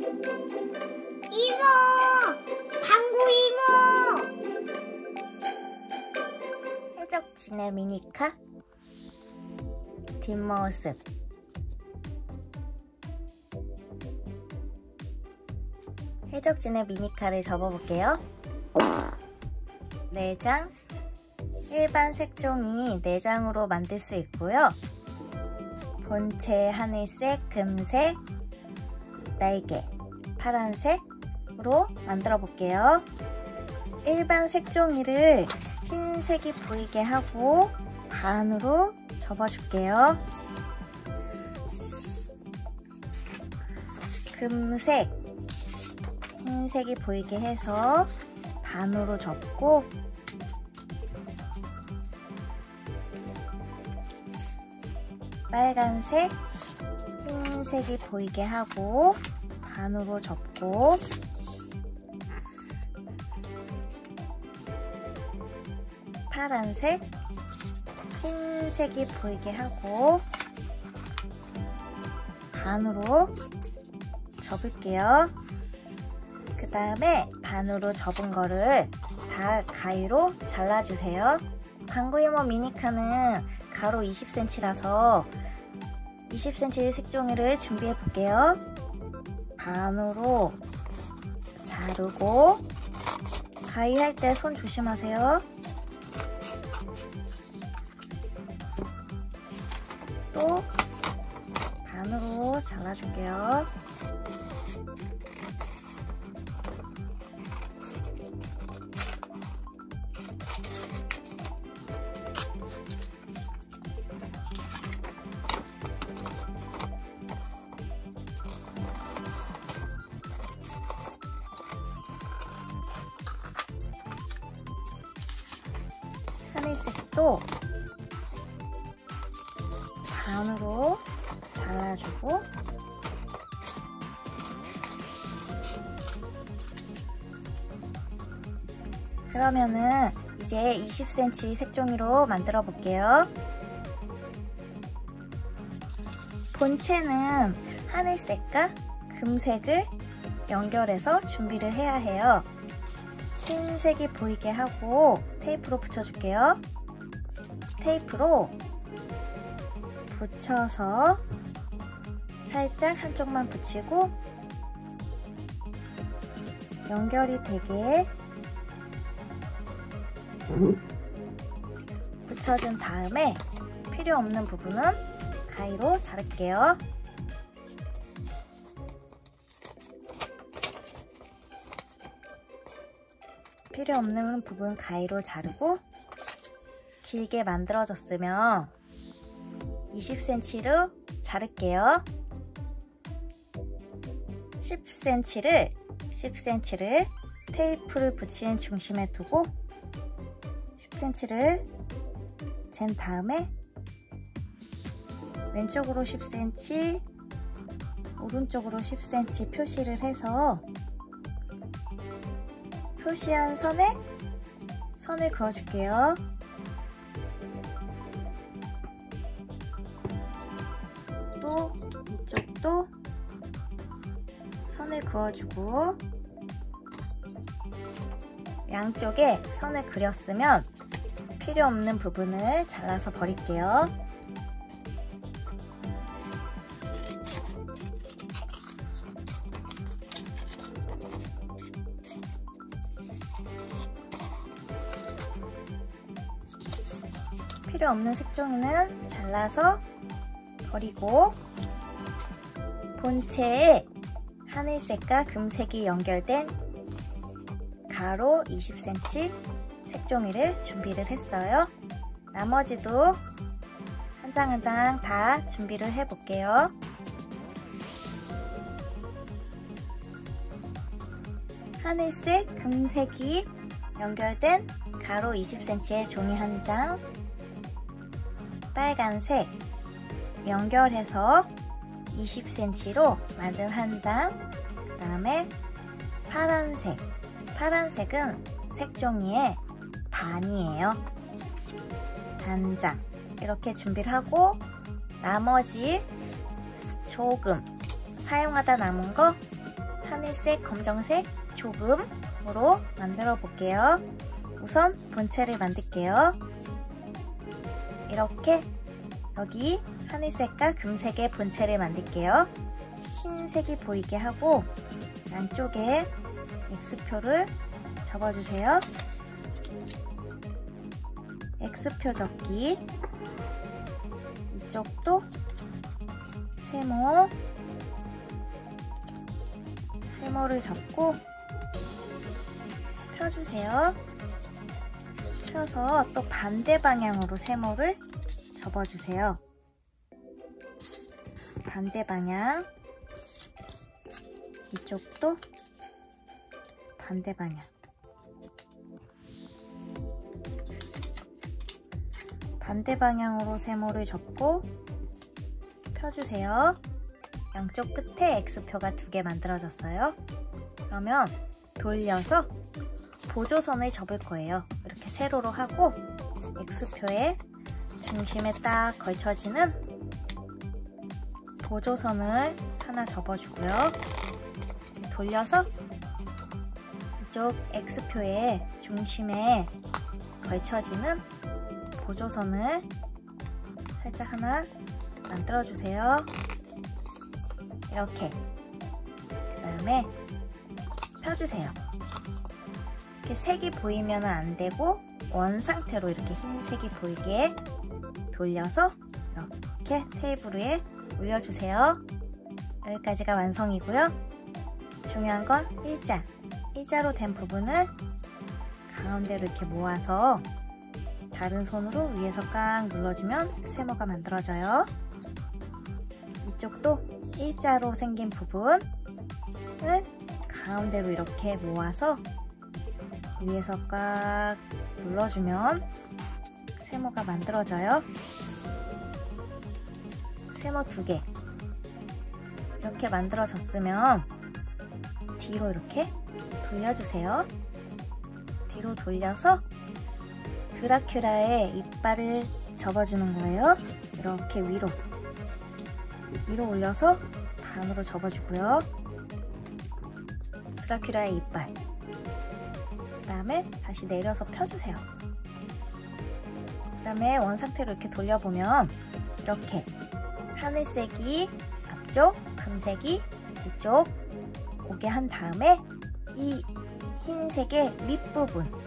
이모! 방구 이모! 해적진의 미니카 뒷모습 해적진의 미니카를 접어볼게요. 내장 일반 색종이 내장으로 만들 수 있고요. 본체 하늘색, 금색, 날개, 파란색으로 만들어 볼게요. 일반 색종이를 흰색이 보이게 하고 반으로 접어줄게요. 금색, 흰색이 보이게 해서 반으로 접고 빨간색, 흰색이 보이게 하고 반으로 접고 파란색, 흰색이 보이게 하고 반으로 접을게요. 그 다음에 반으로 접은 거를 다 가위로 잘라주세요. 방구이모 미니카는 가로 20cm라서 20cm 색종이를 준비해 볼게요. 반으로 자르고 가위 할 때 손 조심하세요. 또 반으로 잘라줄게요. 그러면은 이제 20cm 색종이로 만들어 볼게요. 본체는 하늘색과 금색을 연결해서 준비를 해야 해요. 흰색이 보이게 하고 테이프로 붙여줄게요. 테이프로 붙여서 살짝 한쪽만 붙이고 연결이 되게 붙여준 다음에 필요 없는 부분은 가위로 자를게요. 필요 없는 부분 가위로 자르고 길게 만들어졌으면 20cm로 자를게요. 10cm를 10cm를 테이프를 붙인 중심에 두고 10cm를 잰 다음에 왼쪽으로 10cm 오른쪽으로 10cm 표시를 해서 표시한 선에 선을 그어줄게요. 또 이쪽도 선을 그어주고 양쪽에 선을 그렸으면 필요 없는 부분을 잘라서 버릴게요. 필요 없는 색종이는 잘라서 버리고 본체에 하늘색과 금색이 연결된 가로 20cm 색종이를 준비를 했어요. 나머지도 한 장 한 장 다 준비를 해 볼게요. 하늘색, 금색이 연결된 가로 20cm의 종이 한 장, 빨간색 연결해서 20cm로 만든 한 장, 그 다음에 파란색. 파란색은 색종이의 반이에요. 한 장. 이렇게 준비를 하고 나머지 조금 사용하다 남은 거 하늘색, 검정색 조금으로 만들어 볼게요. 우선 본체를 만들게요. 이렇게 여기 하늘색과 금색의 본체를 만들게요. 흰색이 보이게 하고 양쪽에 X표를 접어주세요. X표 접기 이쪽도 세모 세모를 접고 펴주세요. 펴서 또 반대 방향으로 세모를 접어주세요. 반대 방향 이쪽도 반대 방향 반대 방향으로 세모를 접고 펴주세요. 양쪽 끝에 X표가 두 개 만들어졌어요. 그러면 돌려서 보조선을 접을 거예요. 이렇게 세로로 하고 X표에 중심에 딱 걸쳐지는 보조선을 하나 접어주고요. 돌려서 이쪽 X표의 중심에 걸쳐지는 보조선을 살짝 하나 만들어주세요. 이렇게 그 다음에 펴주세요. 이렇게 색이 보이면 안 되고 원 상태로 이렇게 흰색이 보이게 돌려서 이렇게 테이블 위에 올려주세요. 여기까지가 완성이고요. 중요한 건 일자. 일자로 된 부분을 가운데로 이렇게 모아서 다른 손으로 위에서 깡 눌러주면 세모가 만들어져요. 이쪽도 일자로 생긴 부분을 가운데로 이렇게 모아서 위에서 꽉 눌러주면 세모가 만들어져요. 세모 두 개. 이렇게 만들어졌으면 뒤로 이렇게 돌려주세요. 뒤로 돌려서 드라큘라의 이빨을 접어주는 거예요. 이렇게 위로. 위로 올려서 반으로 접어주고요. 드라큘라의 이빨. 그 다음에 다시 내려서 펴주세요. 그 다음에 원상태로 이렇게 돌려보면 이렇게 하늘색이 앞쪽, 금색이 이쪽 오게 한 다음에 이 흰색의 윗부분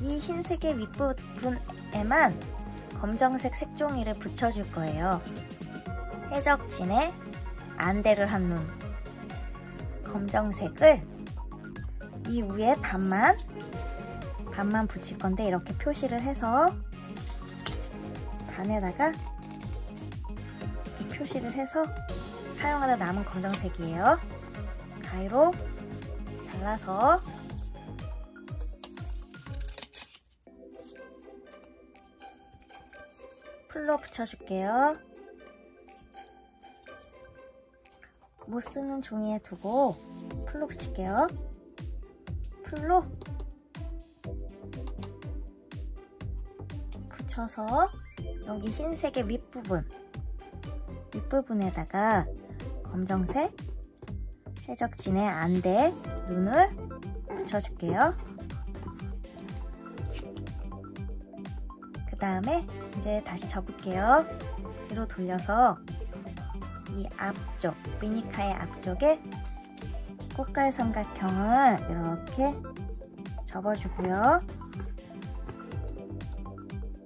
이 흰색의 윗부분에만 검정색 색종이를 붙여줄 거예요. 해적진의 안대를 한 눈 검정색을 이 위에 반만 반만 붙일 건데 이렇게 표시를 해서 반에다가 표시를 해서 사용하다 남은 검정색이에요. 가위로 잘라서 풀로 붙여줄게요. 못 쓰는 종이에 두고 풀로 붙일게요. 풀로 붙여서 여기 흰색의 윗부분 윗부분에다가 검정색 해적진의 안대 눈을 붙여줄게요. 그 다음에 이제 다시 접을게요. 뒤로 돌려서 이 앞쪽, 미니카의 앞쪽에 꽃갈 삼각형을 이렇게 접어주고요.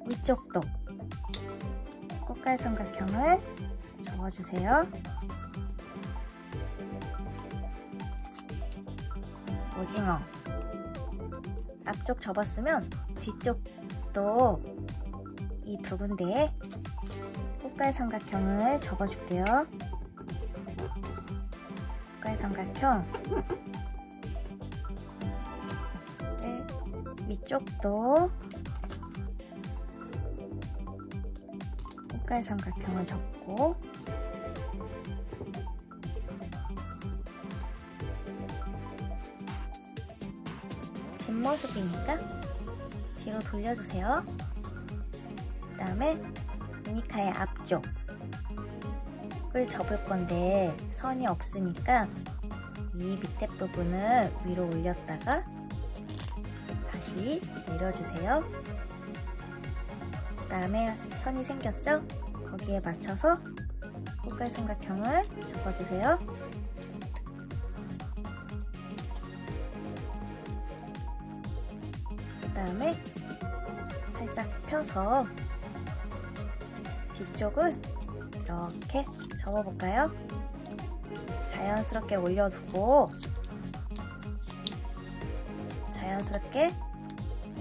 위쪽도 꽃갈 삼각형을 접어주세요. 오징어 앞쪽 접었으면 뒤쪽도 이 두 군데에 꽃갈 삼각형을 접어줄게요. 꽃갈 삼각형 네, 위쪽도 꽃갈 삼각형을 접고 뒷모습이니까 뒤로 돌려주세요. 그 다음에 미니카의 앞쪽을 접을 건데 선이 없으니까 이 밑에 부분을 위로 올렸다가 다시 내려주세요. 그 다음에 선이 생겼죠? 거기에 맞춰서 꽃갈 삼각형을 접어주세요. 그 다음에 살짝 펴서 뒤쪽을 이렇게 접어볼까요? 자연스럽게 올려두고 자연스럽게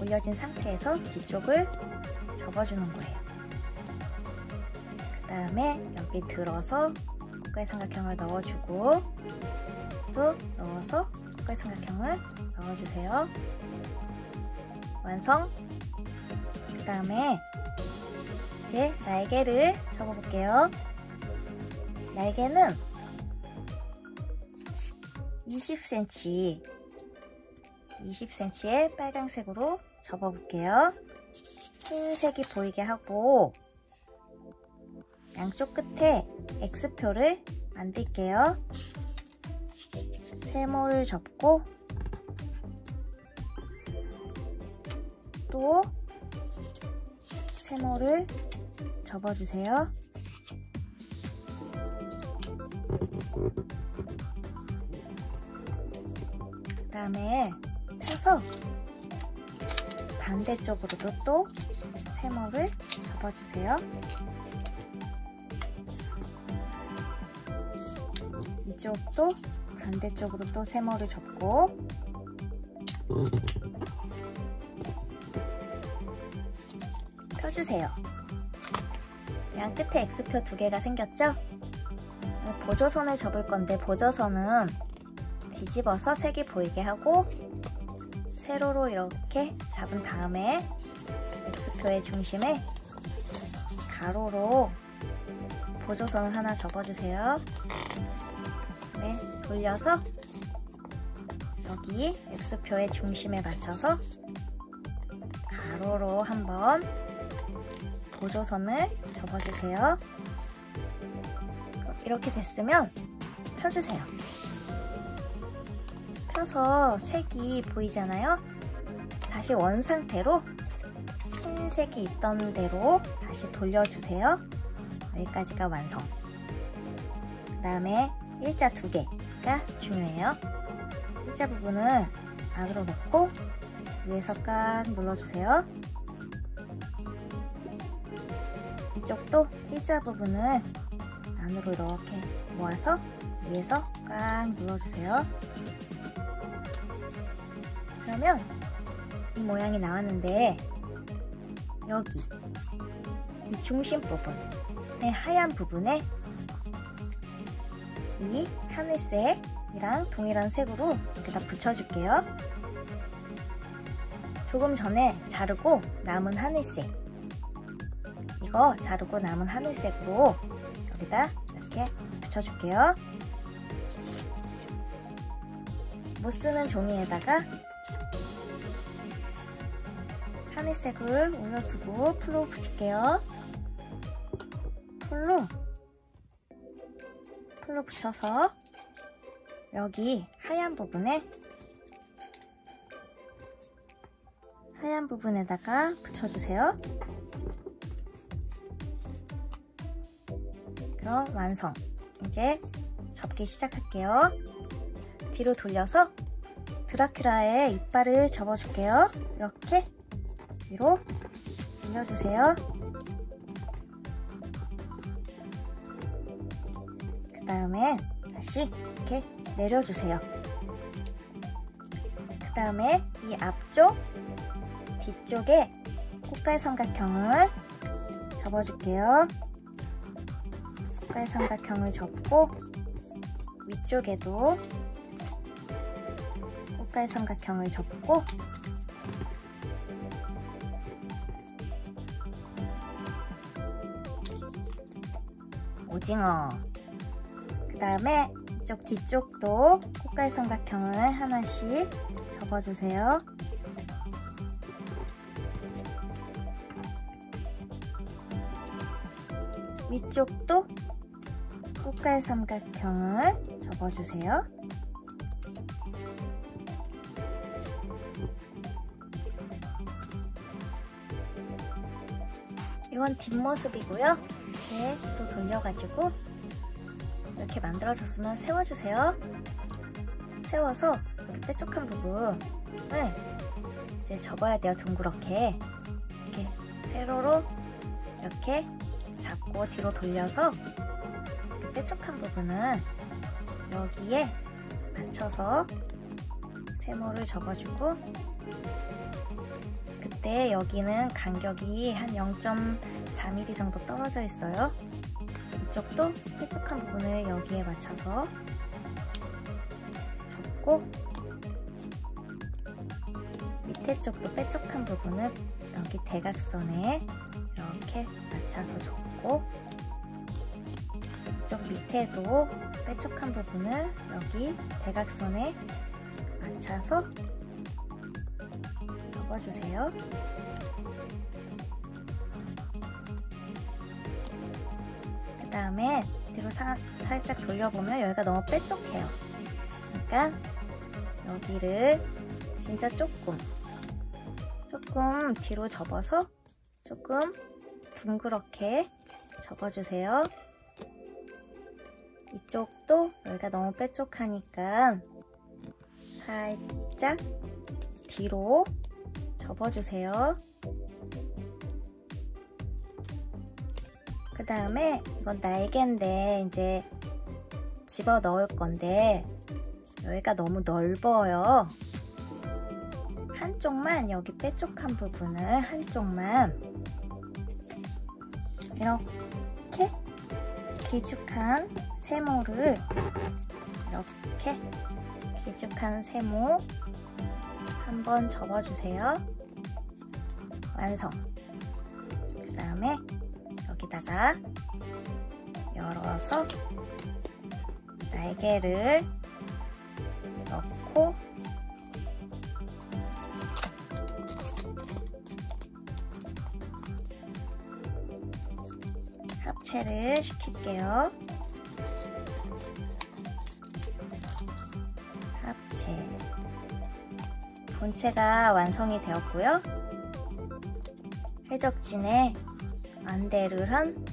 올려진 상태에서 뒤쪽을 접어주는 거예요. 그 다음에 여기 들어서 꽃갈 삼각형을 넣어주고 또 넣어서 꽃갈 삼각형을 넣어주세요. 완성! 그 다음에 이제 날개를 접어볼게요. 날개는 20cm 20cm의 빨강색으로 접어볼게요. 흰색이 보이게 하고 양쪽 끝에 X표를 만들게요. 세모를 접고 또 세모를 접어주세요. 그 다음에 펴서 반대쪽으로도 또 세모를 접어주세요. 이쪽도 반대쪽으로 또 세모를 접고 펴주세요. 양 끝에 X표 두 개가 생겼죠? 보조선을 접을 건데 보조선은 뒤집어서 색이 보이게 하고 세로로 이렇게 잡은 다음에 X표의 중심에 가로로 보조선을 하나 접어주세요. 네, 돌려서 여기 X표의 중심에 맞춰서 가로로 한번 보조선을 접어주세요. 이렇게 됐으면 펴주세요. 펴서 색이 보이잖아요. 다시 원 상태로 흰색이 있던 대로 다시 돌려주세요. 여기까지가 완성. 그 다음에 일자 두 개가 중요해요. 일자 부분을 안으로 넣고 위에서 깍 눌러주세요. 이쪽도 일자 부분을 안으로 이렇게 모아서 위에서 꽉 눌러주세요. 그러면 이 모양이 나왔는데 여기 이 중심 부분의 하얀 부분에 이 하늘색이랑 동일한 색으로 여기다 붙여줄게요. 조금 전에 자르고 남은 하늘색 이거 자르고 남은 하늘색으로 여기다 이렇게 붙여줄게요. 못 쓰는 종이에다가 하늘색을 올려두고 풀로 붙일게요. 풀로 풀로 붙여서 여기 하얀 부분에 하얀 부분에다가 붙여주세요. 그럼 완성. 이제 접기 시작할게요. 뒤로 돌려서 드라큘라의 이빨을 접어줄게요. 이렇게 위로 올려주세요. 그 다음에 다시 이렇게 내려주세요. 그 다음에 이 앞쪽, 뒤쪽에 꽃갈 삼각형을 접어줄게요. 꽃갈 삼각형을 접고 위쪽에도 꽃갈 삼각형을 접고 오징어 그 다음에 이쪽 뒤쪽도 꽃갈 삼각형을 하나씩 접어주세요. 위쪽도 추가 삼각형을 접어주세요. 이건 뒷모습이고요. 이렇게 또 돌려가지고 이렇게 만들어졌으면 세워주세요. 세워서 이렇게 뾰족한 부분을 이제 접어야 돼요. 둥그렇게 이렇게 세로로 이렇게 잡고 뒤로 돌려서 뾰족한 부분은 여기에 맞춰서 세모를 접어주고 그때 여기는 간격이 한 0.4mm 정도 떨어져 있어요. 이쪽도 뾰족한 부분을 여기에 맞춰서 접고 밑에 쪽도 뾰족한 부분을 여기 대각선에 이렇게 맞춰서 접고 밑에도 뾰족한 부분을 여기 대각선에 맞춰서 접어주세요. 그 다음에 뒤로 사, 살짝 돌려보면 여기가 너무 뾰족해요. 그러니까 여기를 진짜 조금 조금 뒤로 접어서 조금 둥그렇게 접어주세요. 이쪽도 여기가 너무 뾰족하니까 살짝 뒤로 접어주세요. 그 다음에 이건 날개인데 이제 집어 넣을 건데 여기가 너무 넓어요. 한쪽만 여기 뾰족한 부분을 한쪽만 이렇게 길쭉한 세모를 이렇게 길쭉한 세모 한번 접어주세요. 완성. 그 다음에 여기다가 열어서 날개를 넣고 합체를 시킬게요. 본체가 완성이 되었고요. 해적진에 안대를 한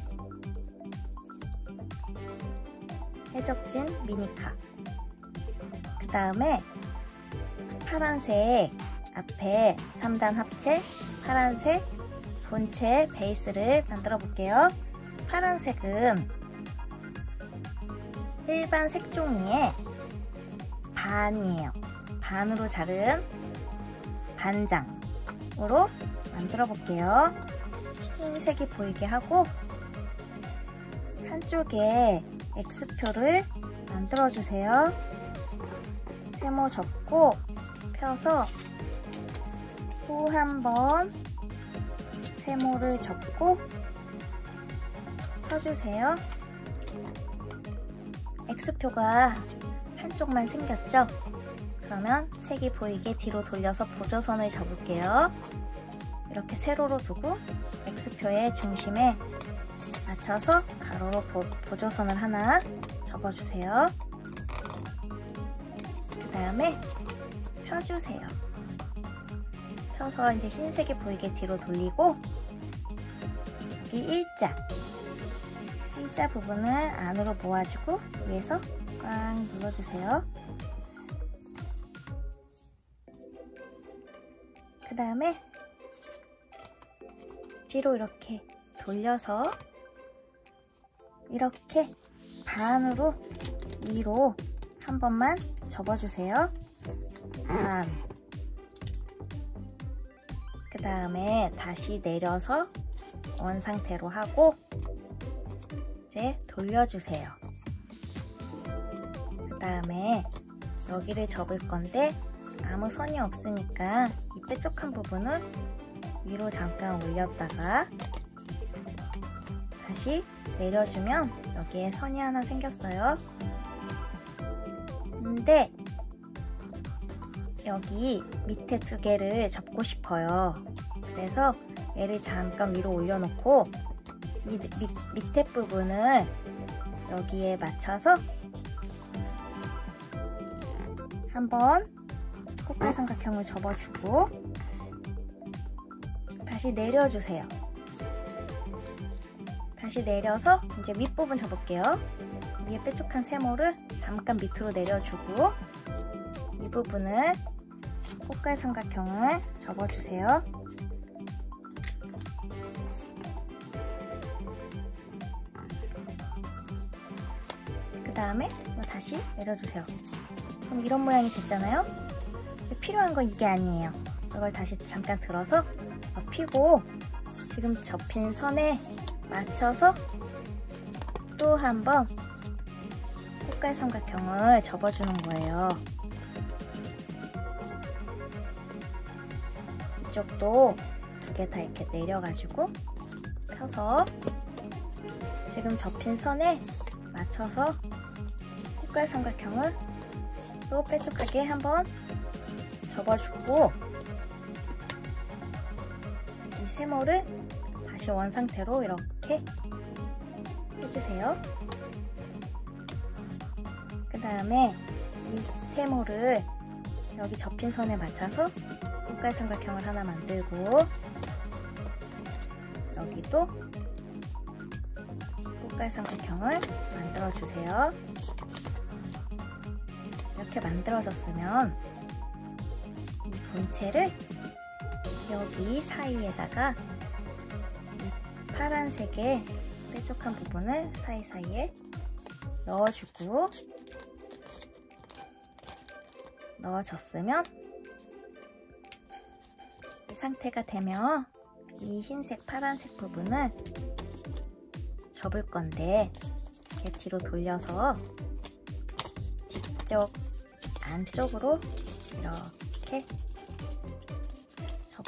해적진 미니카. 그 다음에 파란색 앞에 3단 합체, 파란색 본체 베이스를 만들어 볼게요. 파란색은 일반 색종이의 반이에요. 반으로 자른 반장으로 만들어 볼게요. 흰색이 보이게 하고 한쪽에 X표를 만들어 주세요. 세모 접고 펴서 후한번 세모를 접고 펴주세요. X표가 한쪽만 생겼죠? 그러면 색이 보이게 뒤로 돌려서 보조선을 접을게요. 이렇게 세로로 두고 X표의 중심에 맞춰서 가로로 보, 보조선을 하나 접어주세요. 그 다음에 펴주세요. 펴서 이제 흰색이 보이게 뒤로 돌리고 여기 일자 일자 부분을 안으로 모아주고 위에서 꽉 눌러주세요. 다음에 뒤로 이렇게 돌려서 이렇게 반으로 위로 한 번만 접어주세요. 반. 그 다음에 다시 내려서 원 상태로 하고 이제 돌려주세요. 그 다음에 여기를 접을 건데 아무 선이 없으니까 이 뾰족한 부분은 위로 잠깐 올렸다가 다시 내려주면 여기에 선이 하나 생겼어요. 근데 여기 밑에 두 개를 접고 싶어요. 그래서 얘를 잠깐 위로 올려놓고 이 밑, 밑에 부분을 여기에 맞춰서 한번 꽃갈삼각형을 접어주고 다시 내려주세요. 다시 내려서 이제 윗부분 접을게요. 위에 뾰족한 세모를 잠깐 밑으로 내려주고 이 부분을 꽃갈 삼각형을 접어주세요. 그 다음에 다시 내려주세요. 그럼 이런 모양이 됐잖아요? 필요한 건 이게 아니에요. 이걸 다시 잠깐 들어서 피고 지금 접힌 선에 맞춰서 또 한번 꽃갈 삼각형을 접어주는 거예요. 이쪽도 두 개 다 이렇게 내려가지고 펴서 지금 접힌 선에 맞춰서 꽃갈 삼각형을 또 뾰족하게 한번 접어주고 이 세모를 다시 원상태로 이렇게 해주세요. 그 다음에 이 세모를 여기 접힌 선에 맞춰서 꽃갈 삼각형을 하나 만들고 여기도 꽃갈 삼각형을 만들어주세요. 이렇게 만들어졌으면 이 본체를 여기 사이에다가 이 파란색의 뾰족한 부분을 사이사이에 넣어주고 넣어줬으면 이 상태가 되면 이 흰색 파란색 부분을 접을 건데 이렇게 뒤로 돌려서 뒤쪽 안쪽으로 이렇게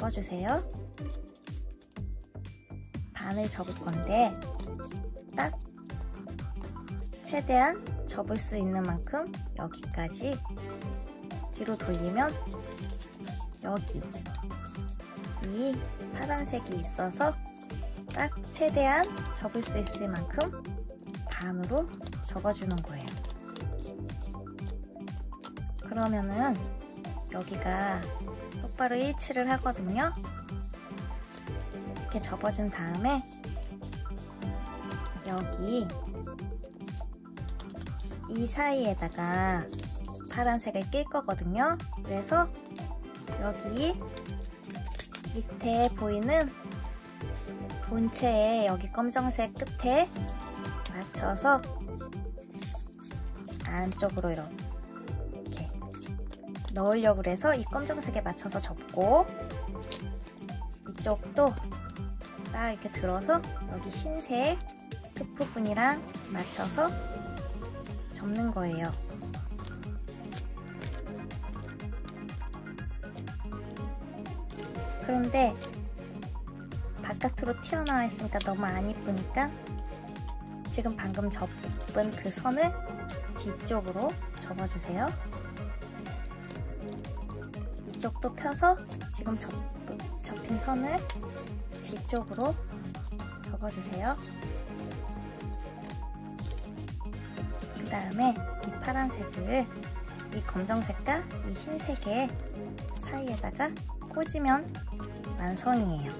접어주세요. 반을 접을 건데 딱 최대한 접을 수 있는 만큼 여기까지 뒤로 돌리면 여기 이 파란색이 있어서 딱 최대한 접을 수 있을 만큼 반으로 접어주는 거예요. 그러면은 여기가 똑바로 일치를 하거든요. 이렇게 접어준 다음에 여기 이 사이에다가 파란색을 낄 거거든요. 그래서 여기 밑에 보이는 본체에 여기 검정색 끝에 맞춰서 안쪽으로 이렇게 넣으려고 해서 이 검정색에 맞춰서 접고 이쪽도 딱 이렇게 들어서 여기 흰색 끝부분이랑 맞춰서 접는 거예요. 그런데 바깥으로 튀어나와 있으니까 너무 안 이쁘니까 지금 방금 접은 그 선을 뒤쪽으로 접어주세요. 이쪽도 펴서 지금 접, 접힌 선을 뒤쪽으로 접어주세요. 그 다음에 이 파란색을 이 검정색과 이 흰색의 사이에다가 꽂으면 완성이에요.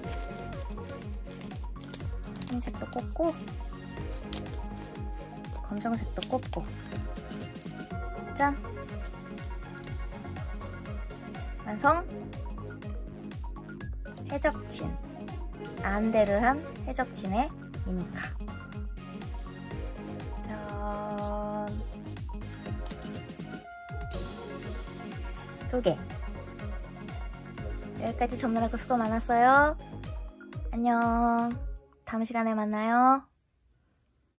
흰색도 꽂고 검정색도 꽂고 짠! 완성! 해적진 안대를 한 해적진의 미니카 짠! 두 개. 여기까지 접느라고 수고 많았어요. 안녕. 다음 시간에 만나요.